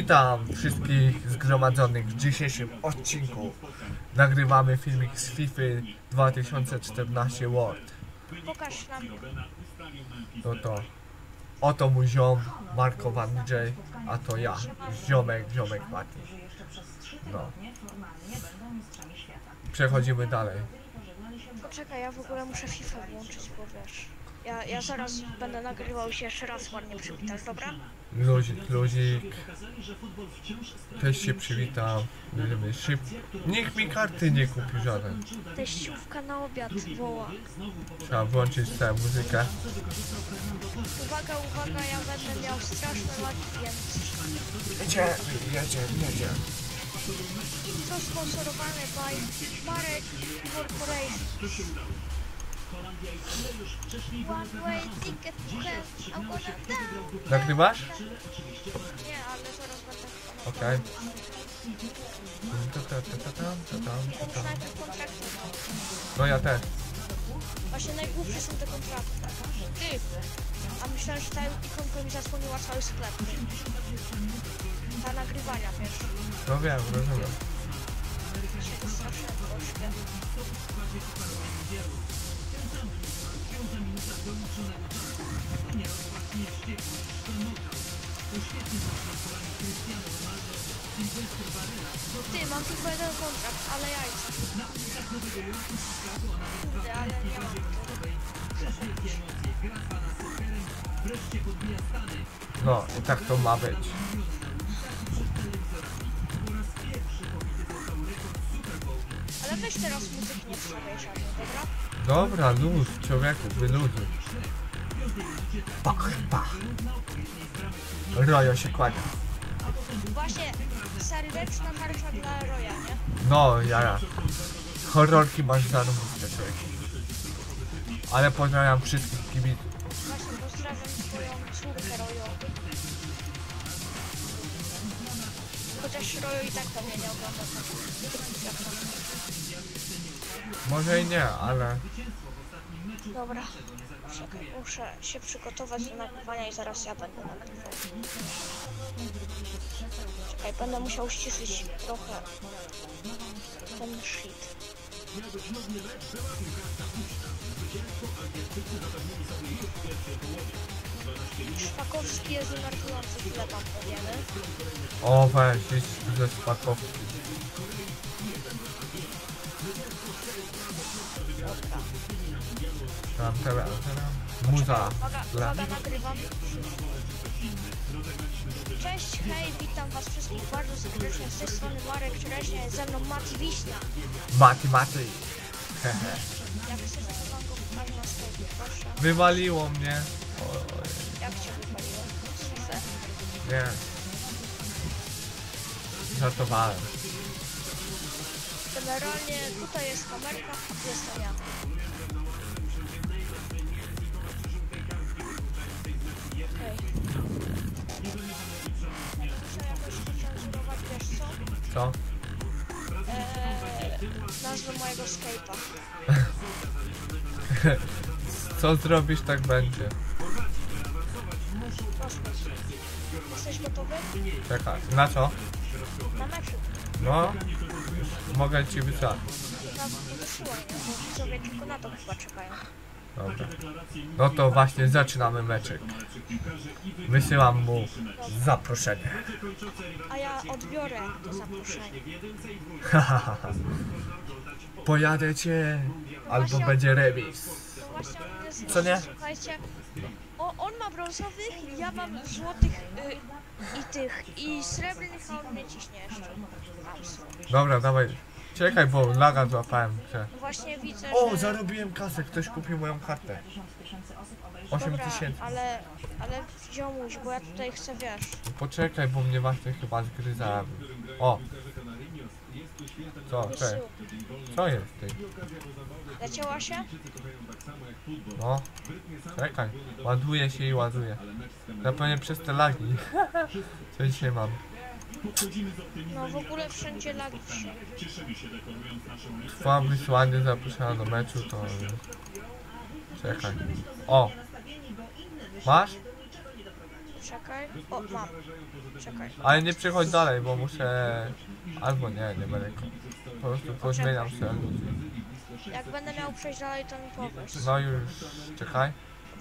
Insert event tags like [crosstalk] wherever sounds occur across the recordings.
witam wszystkich zgromadzonych w dzisiejszym odcinku. Nagrywamy filmik z FIFA 2014 World. Pokaż nam. No to oto mój ziom, Marko Van DJ, a to ja, ziomek, ziomek Mati. No. Przechodzimy dalej. Poczekaj, ja w ogóle muszę FIFA włączyć, bo wiesz. Ja, ja zaraz będę nagrywał się jeszcze raz ładnie przywitać, dobra? Luzik, luzik. Też się. Będziemy szyb... Nikt mi karty nie kupił żaden. Teściówka na obiad woła. Trzeba włączyć tę muzykę. Uwaga, uwaga, ja będę miał straszny lag, więc Jedzie, jedzie, jedzie. to sponsorowane by Marek Corporation. Nagrywasz? Nie, ale zaraz będę Okej. Mam. No ja też. Właśnie najgłupsze są te kontrakty. Ty! A myślałem, że ta ikonka mi zasłoniła cały sklep. Ta nagrywania, wiesz. No wiem, rozumiem. Się to strasznie troszkę. Ty, mam tylko jeden kontrakt, ale jajca. Kurde, ale nie mam. No i tak to ma być. Ale weź teraz muzyki nie żadnej, dobra? Dobra, luz, człowieku, wyluzuj. Pach, pach. Rojo się kłania. Właśnie, serdeczna marsza dla Roya, nie? No, ja. Horrorki masz za robotę, człowiek. Ale pozdrawiam wszystkich kibiców. Właśnie pozdrawiam swoją córkę Royo. Chociaż Royo i tak to mnie nie ogląda. tak. Może i nie, ale... Dobra, czekaj, muszę się przygotować do nagrywania i zaraz ja będę nagrywał. Czekaj, będę musiał ściszyć trochę ten shit. Szpakowski jest denerwujący, chwilę tam powiemy. O, weź, idź ze spakowki. Tam, teraz, teraz. Muza. Uwaga, uwaga, nagrywam. Cześć, hej, witam was wszystkich bardzo serdecznie. Z tej strony Marek Czereśnia, jest ze mną Mati Wiśnia. Mati, Mati. Hehe. Jak chcesz, to wam go pokażę na sklepie, proszę. Wywaliło mnie. Oj, Jak cię wypaliło? Słyszę. nie. Żartowałem. Generalnie tutaj jest kamerka, jestem ja. Okej. Muszę jakoś cenzurować, wiesz co? Co? Eee, nazwę mojego Skype'a. [laughs] Co zrobisz, tak będzie. Jesteś gotowy? Czekaj. Na co? Na meczu. No. Mogę ci widzowie tylko na to chyba czekają. Dobra. No to właśnie zaczynamy meczek. Wysyłam mu zaproszenie. A ja odbiorę to zaproszenie. [laughs] Pojadę cię, albo będzie remis. No właśnie on jest, Co nie? Słuchajcie, o, on ma brązowych, ja mam złotych y, i tych, i srebrnych, a on mnie ciśnie jeszcze. Dobra, dawaj. Czekaj, bo laga złapałem. Że... No właśnie widzę, O, że... zarobiłem kasę, ktoś kupił moją kartę. 8 Dobra, tysięcy. ale, ale ziomuś, bo ja tutaj chcę, wiesz, Poczekaj, bo mnie właśnie chyba zgryzałem. O, Co? Cześć. Co jest ty? Leciała się? No. Czekaj. Ładuje się i ładuje. Zapewne przez te lagi. [laughs] Co dzisiaj mam? No w ogóle wszędzie lagi. Trwa wysłanie zaproszenia do meczu, to... Czekaj. O! Masz? Czekaj. O, mam. Czekaj. Ale nie przychodź dalej, bo muszę... Albo nie, nie będę. Po prostu pozmieniam sobie ludzi. Jak będę miał przejść dalej, to mi powiesz. No już, czekaj.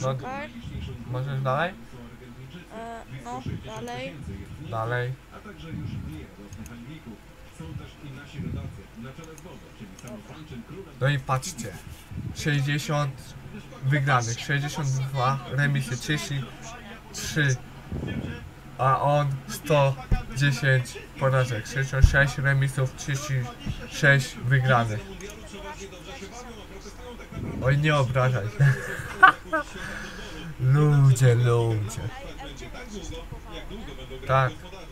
No, Czekaj. możesz dalej? E, no, dalej. Dalej. No i patrzcie. 60 wygranych, 62 remisy, 33, a on 110 porażek, 66 remisów, 36 wygranych. Oj, nie obrażaj. [laughs] ludzie, ludzie. Ej, F9 się stopowało, nie? Tak,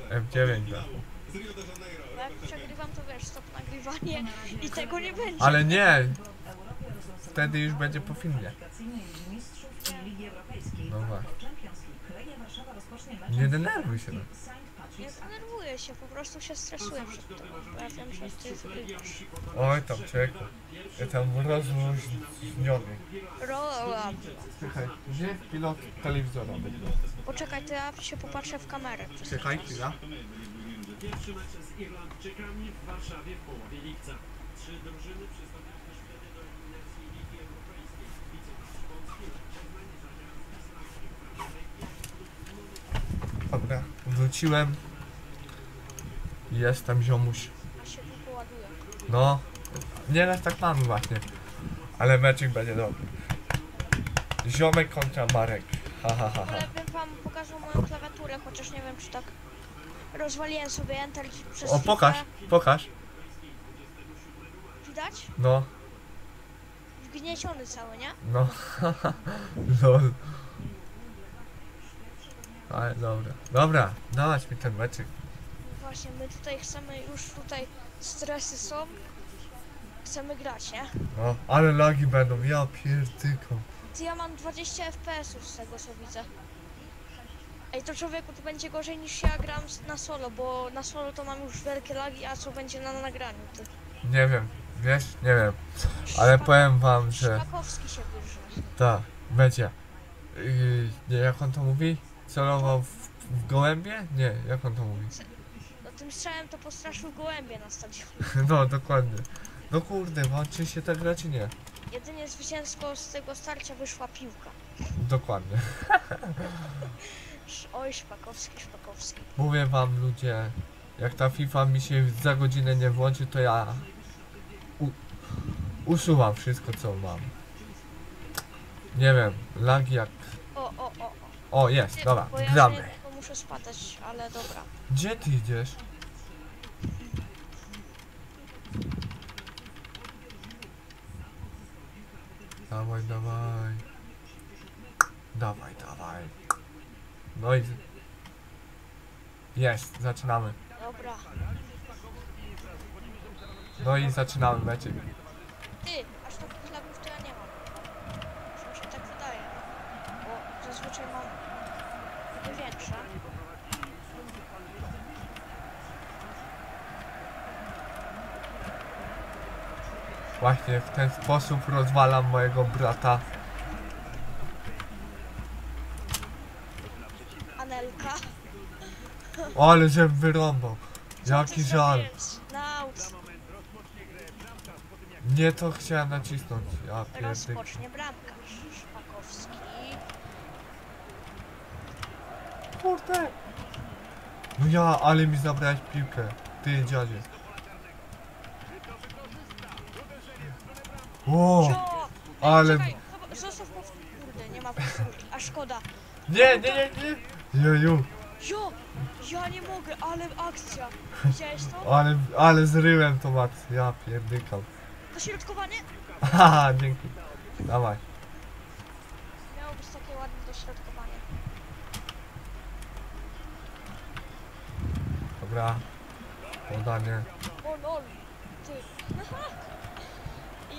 F9 brachu. Bo jak przegrywam, to wiesz, stop nagrywanie i tego nie będzie. Ale nie! Wtedy już będzie po filmie. No właśnie. Nie denerwuj się. no. Nie denerwuję się, po prostu się stresuję przed tobą, bo ja wiem, że ty wygrywasz. Oj tam człowieku. Ja tam rozluźniony. Rola. Czekaj, gdzie pilot telewizora? Poczekaj, to ja się popatrzę w kamerę. przez Czekaj czas. chwila. Pierwszy mecz z Irlandczykami w Warszawie w połowie lipca. Trzy drużyny przystąpiły wtedy do eliminacji Ligi Europejskiej. Wicemistrz Polski Poznań zagra z Islandią. Dobra, wróciłem. Jestem ziomuś. No, nieraz tak mamy właśnie. Ale meczek będzie dobry. Ziomek kontra Marek. Ha ha ha ha. bym wam pokazał moją klawiaturę, chociaż nie wiem, czy tak... Rozwaliłem sobie Enter przez O, pokaż, chwilę. pokaż. Widać? No, Wgnieciony cały, nie? no. Lol. [laughs] Ale dobra. Dobra, dawać mi ten meczek. Właśnie, my tutaj chcemy, już tutaj stresy są. Chcemy grać, nie? No, ale lagi będą, ja pierdykam. Ty, ja mam 20 FPS-ów z tego, co widzę. Ej, to człowieku, to będzie gorzej niż ja gram na solo, bo na solo to mam już wielkie lagi, a co będzie na nagraniu, ty? Nie wiem, wiesz? Nie wiem. Ale Szpak- powiem wam, że Szpakowski się wyrże. tak, będzie. Yy, nie, jak on to mówi? Celował w, w gołębie? Nie, jak on to mówi? No tym strzałem to postraszył gołębie na stadionie. [laughs] No, dokładnie. No kurde, włączy się ta gra czy nie? Jedynie zwycięsko z tego starcia wyszła piłka. Dokładnie. [laughs] Oj, Szpakowski, Szpakowski. Mówię wam ludzie, jak ta FIFA mi się za godzinę nie włączy, to ja u, usuwam wszystko co mam. Nie wiem, lagi jak... O, o, o, o. O, jest, Ty, dobra, ja gramy. tylko muszę spadać, ale dobra. Gdzie ty idziesz? Dawaj, dawaj. Dawaj, dawaj. No i... Jest, zaczynamy. Dobra. No i zaczynamy meczek. Ty, aż takich lagów to ja nie mam. Że mi się tak wydaje. Bo zazwyczaj mam niby większe. Właśnie w ten sposób rozwalam mojego brata. Anelka. O, ale żem wyrąbał. Co Jaki żal. Nie to chciałem nacisnąć. Ja. Rozpocznie bramkarz. Szpakowski. Kurde. No ja, ale mi zabrałeś piłkę. Ty dziadzie. O, ale... Czekaj, chyba- zostaw po... Kurde, nie ma powtórki. A szkoda. Nie, nie, nie, nie. Joju, Jo! Ja nie mogę, ale akcja. Widziałeś to? ale, ale zryłem to Max. Ja pierdykam. Dośrodkowanie? [laughs] Haha, dzięki. Dawaj. Miało być takie ładne dośrodkowanie. Dobra. Podanie. O lol. ty.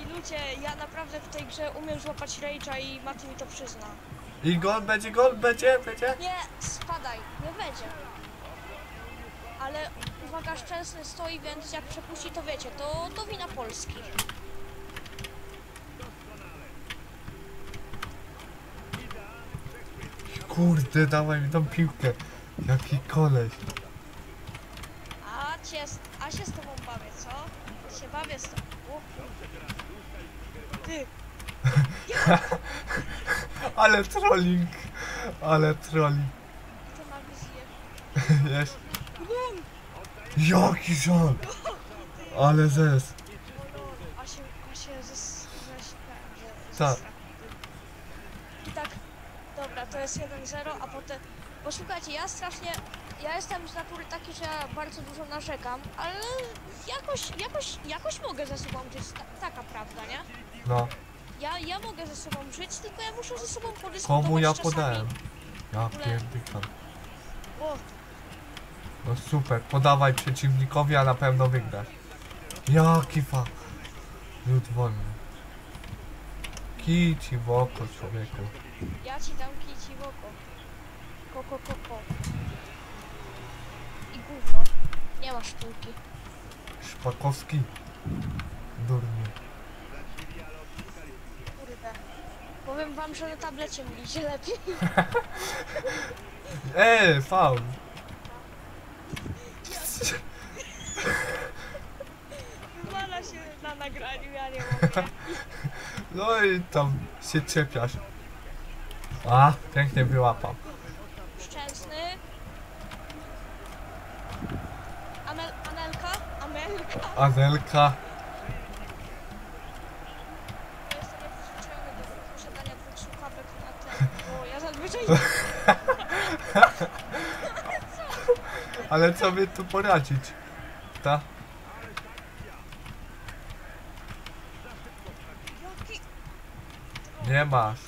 Ludzie, ja naprawdę w tej grze umiem złapać rage'a i Mati mi to przyzna. I gol będzie, gol będzie, będzie. Nie, spadaj, nie będzie. Ale uwaga, Szczęsny stoi, więc jak przepuści, to wiecie, to, to wina Polski. Kurde, dawaj mi tą piłkę. Jaki koleś. A cię, a się z tobą bawię, co? Się bawię z tobą. Ty, [laughs] Ale trolling. Ale trolling. ty ma wizję. [laughs] Jest. Jaki żal. Ale zes. A się, a się zes... Tak. I tak, dobra, to jest 1-0, a potem... Bo słuchajcie, ja strasznie... Ja jestem z natury taki, że ja bardzo dużo narzekam, ale jakoś, jakoś, jakoś mogę ze sobą żyć, ta, taka prawda, nie? No, Ja, ja mogę ze sobą żyć, tylko ja muszę ze sobą podyskutować komu ja czasami. podałem? Ja pierdykam. O, No super, podawaj przeciwnikowi, a na pewno wygrasz. Jaki fa. Rzut wolny. Kij ci w oko, człowieku. ja ci dam kici w oko. Koko, koko. I gówno. Nie ma sztuki. Szpakowski. Durnie. Kurde. Powiem wam, że na tablecie mi idzie lepiej. [laughs] Eee, faul. Wywala się na nagraniu, ja nie mogę. [laughs] No i tam się czepiasz. A, pięknie wyłapał. Szczęsny. Amel, Anelka? Amelka? Adelka. Ja jestem nieprzyzwyczajony do posiadania dwóch słuchawek na ten, bo ja zazwyczaj... Ale co by tu poradzić? Ta? Nie masz.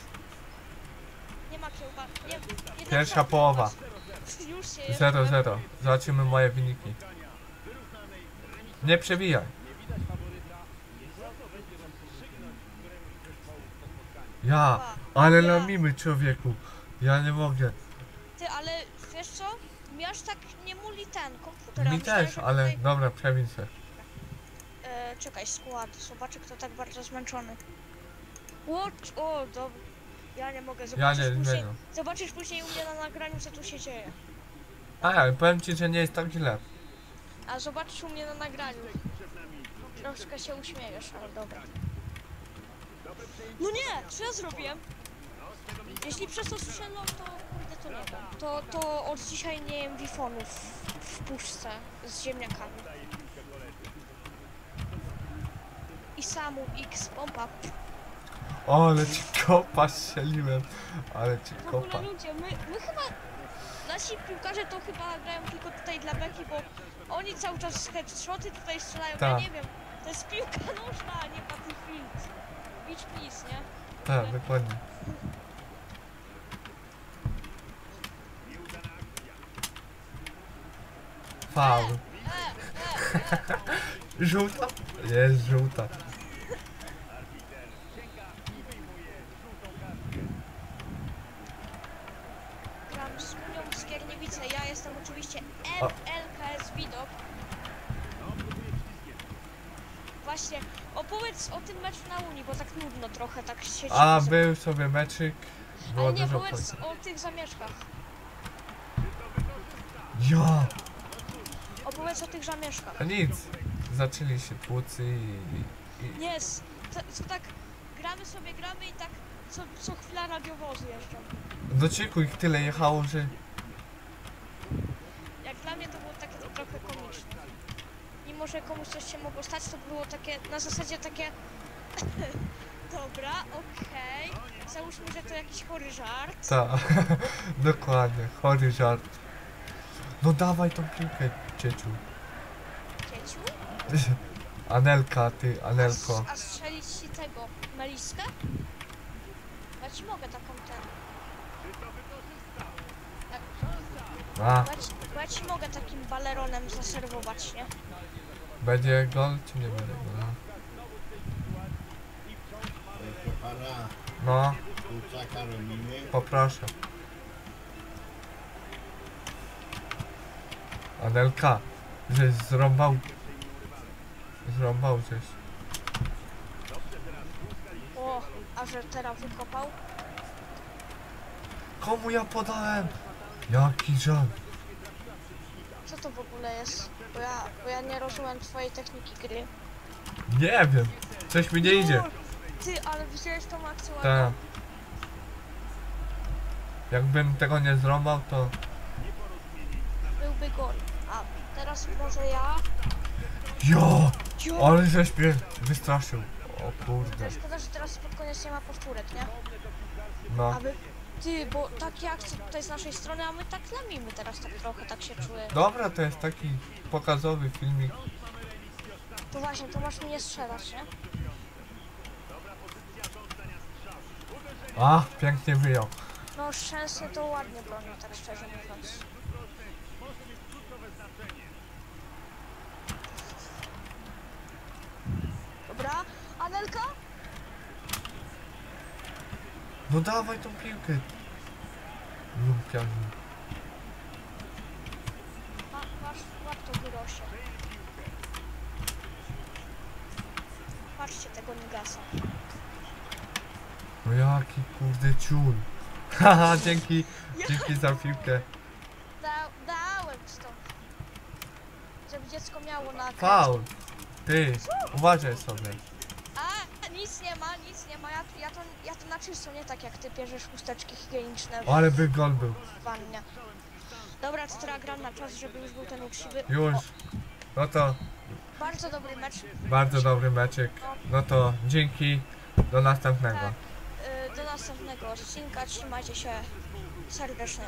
Nie ma. Nie, nie Pierwsza połowa. Już się 0-0. Zobaczymy moje wyniki. Nie przebijaj. Ja, ale lamimy człowieku. Ja nie mogę. Ty, ale wiesz co? Mi aż tak nie muli ten komputer. Mi myślałem, też, ale Tutaj... dobra, przebij się. E, czekaj, skład. Zobaczę, kto tak bardzo zmęczony. Watch... O, dobra. Ja nie mogę Ja zobaczyć nie później. zmieniam. Zobaczysz później u mnie na nagraniu, co tu się dzieje. A ja, powiem ci, że nie jest tak źle. A zobaczysz u mnie na nagraniu. Troszkę się uśmiejesz, ale dobra. No nie! Co ja zrobiłem? Jeśli przez to strzelą, to to nie wiem. To, to od dzisiaj nie jem wifonów w puszce z ziemniakami. I samu X pompa. O, ale ci kopa strzeliłem. Ale ci W ogóle kopa. ludzie, my, my chyba... Nasi piłkarze to chyba grają tylko tutaj dla beki, bo oni cały czas headshoty tutaj strzelają, ja Tak. nie wiem. To jest piłka [laughs] nożna, a nie Battlefield. Beach please, nie? Tak, dokładnie. E. [laughs] Żółta? Jest żółta. Gram z Unią Skierniewice, ja jestem oczywiście A. LKS Widok. Właśnie, opowiedz o tym meczu na Unii, bo tak nudno trochę, tak się A, był sobie meczyk. Było Ale nie, dużo powiedz chodzi. o tych zamieszkach. Ja! Opowiedz o tych zamieszkach. A nic. Zaczęli się tłucy i... i Nie, to, to tak gramy sobie, gramy i tak co, co chwila radiowozy jeżdżą. do ciku ich tyle jechało, że... Jak dla mnie to było takie to trochę komiczne. Mimo, że komuś coś się mogło stać, to było takie, na zasadzie takie... [laughs] Dobra, okej. Załóżmy, że to jakiś chory żart. Ta, [laughs] dokładnie, chory żart. No dawaj tą piłkę, cieciu. Dzieciu? [laughs] Anelka, ty, A, Anelko. a strzelić ci tego, meliskę? Ja ci mogę taką ten... A, ja ci, bo ja ci mogę takim baleronem zaserwować, nie? Będzie gol czy nie będzie gola? No, poproszę. Adelka, żeś zrąbał. Zrąbał żeś. O, a że teraz wykopał? Komu ja podałem? Jaki żal. Co to w ogóle jest? Bo ja, bo ja nie rozumiem twojej techniki gry. Nie wiem. Coś mi nie idzie. Lol, Ty, ale widziałeś tą akcję Tak. Jakbym tego nie zrąbał, to... Byłby gol. A teraz może ja? Jo! Jo! Ale żeś mnie wystraszył. O kurde. szkoda, że teraz pod koniec nie ma powtórek, nie? No. Aby... Ty, bo takie akcje tutaj z naszej strony, a my tak lamimy teraz tak trochę, tak się czuję. Dobra, to jest taki pokazowy filmik. To właśnie, to masz mnie strzelać, nie? A, pięknie wyjął. No szczęście to ładnie broni, tak szczerze mówiąc. Dobra, Anelka? No dawaj tą piłkę. Lumpiarzu. Ma, masz, łap to Gurosie. Patrzcie tego Nigasa. No jaki kurde ciul. [laughs] Haha, dzięki, dzięki za piłkę. Da, dałem stąd. Żeby dziecko miało na Faul. Ty, uważaj sobie. A, nic nie ma, nic nie ma. Ja, ja, to, ja to na czysto, nie tak jak ty bierzesz chusteczki higieniczne O, Ale by gol był. w wannie. Dobra, to teraz gram na czas, żeby już był ten uczciwy. Już. O, No to bardzo dobry mecz. bardzo dobry meczek. No to dzięki. Do następnego. Tak. Y, do następnego odcinka. Trzymajcie się serdecznie.